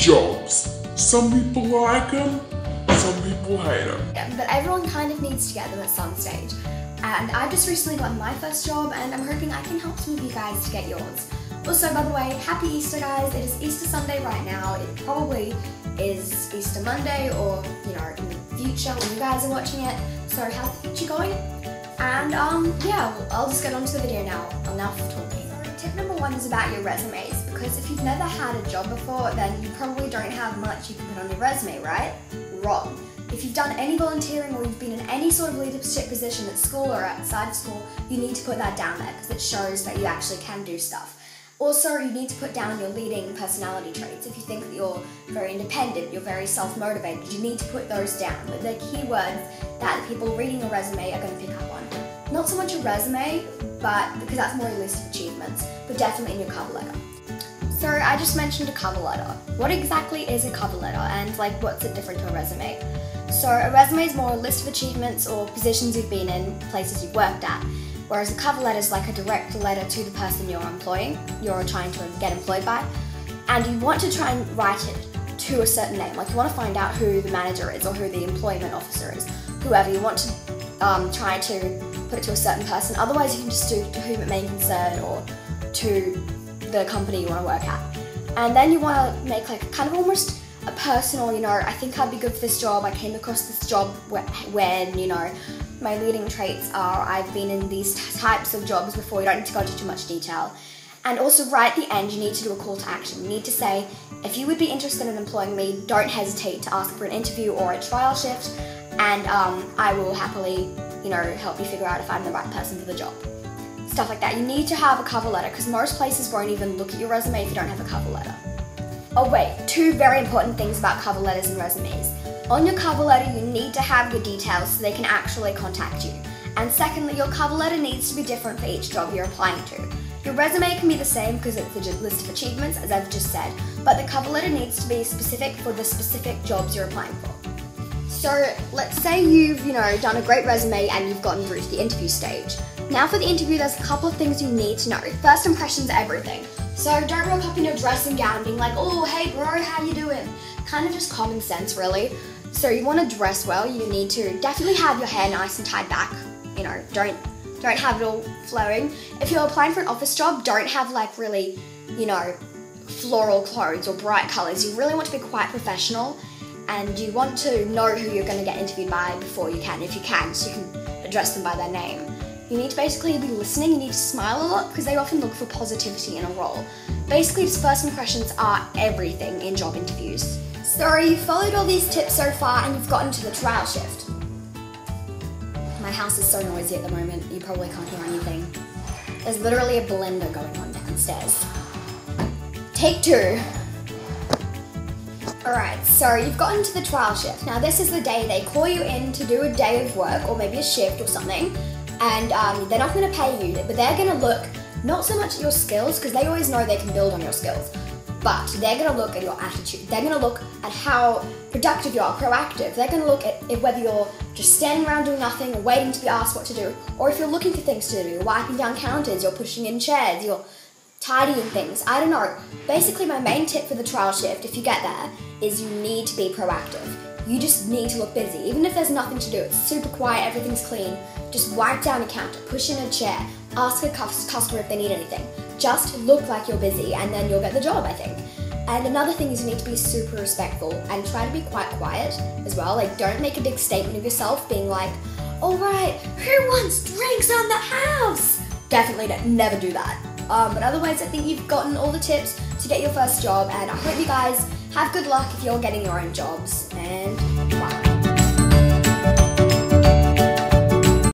jobs. Some people like them, some people hate them. Yeah, but everyone kind of needs to get them at some stage. And I've just recently got my first job and I'm hoping I can help some of you guys to get yours. Also, by the way, happy Easter guys. It is Easter Sunday right now. It probably is Easter Monday or, you know, in the future when you guys are watching it. So how's the future going? And um, yeah, I'll just get on to the video now. Enough talking. Tip number one is about your resumes because if you've never had a job before, then you probably don't have much you can put on your resume, right? Wrong. If you've done any volunteering or you've been in any sort of leadership position at school or outside of school, you need to put that down there because it shows that you actually can do stuff. Also, you need to put down your leading personality traits. If you think that you're very independent, you're very self-motivated, you need to put those down. They're keywords that people reading your resume are going to pick up on. Not so much your resume, but because that's more your list of achievements, but definitely in your cover letter. So I just mentioned a cover letter. What exactly is a cover letter and like what's it different to a resume? So a resume is more a list of achievements or positions you've been in, places you've worked at, whereas a cover letter is like a direct letter to the person you're employing, you're trying to get employed by, and you want to try and write it to a certain name. Like you want to find out who the manager is or who the employment officer is, whoever. You want to um, try to put it to a certain person. Otherwise, you can just do to whom it may concern or to the company you want to work at. And then you want to make like kind of almost a personal, you know, I think I'd be good for this job. I came across this job when, you know, my leading traits are I've been in these types of jobs before. You don't need to go into too much detail. And also right at the end, you need to do a call to action. You need to say, if you would be interested in employing me, don't hesitate to ask for an interview or a trial shift, and um, I will happily, you know, help you figure out if I'm the right person for the job. Stuff like that. You need to have a cover letter because most places won't even look at your resume if you don't have a cover letter. Oh wait, two very important things about cover letters and resumes. On your cover letter, you need to have your details so they can actually contact you. And secondly, your cover letter needs to be different for each job you're applying to. Your resume can be the same because it's a list of achievements, as I've just said, but the cover letter needs to be specific for the specific jobs you're applying for. So let's say you've, you know, done a great resume and you've gotten through to the interview stage. Now for the interview, there's a couple of things you need to know. First impressions everything. So don't rock up in your dressing gown being like, oh, hey bro, how you doing? Kind of just common sense, really. So you want to dress well, you need to definitely have your hair nice and tied back. You know, don't don't have it all flowing. If you're applying for an office job, don't have like really, you know, floral clothes or bright colors. You really want to be quite professional and you want to know who you're going to get interviewed by before you can, if you can, so you can address them by their name. You need to basically be listening, you need to smile a lot because they often look for positivity in a role. Basically, first impressions are everything in job interviews. So you've followed all these tips so far and you've gotten to the trial shift. My house is so noisy at the moment, you probably can't hear anything. There's literally a blender going on downstairs. Take two. Alright, so you've gotten to the trial shift. Now this is the day they call you in to do a day of work or maybe a shift or something and um, they're not going to pay you, but they're going to look not so much at your skills because they always know they can build on your skills, but they're going to look at your attitude. They're going to look at how productive you are, proactive. They're going to look at whether you're just standing around doing nothing or waiting to be asked what to do, or if you're looking for things to do, you're wiping down counters, you're pushing in chairs, you're tidying things. I don't know. Basically, my main tip for the trial shift, if you get there, is you need to be proactive. You just need to look busy. Even if there's nothing to do, it's super quiet, everything's clean, just wipe down a counter, push in a chair, ask a customer if they need anything. Just look like you're busy and then you'll get the job, I think. And another thing is you need to be super respectful and try to be quite quiet as well. Like, don't make a big statement of yourself being like, all right, who wants drinks on the house? Definitely never do that. Um, but otherwise, I think you've gotten all the tips to get your first job, and I hope you guys have good luck if you're getting your own jobs. And wow.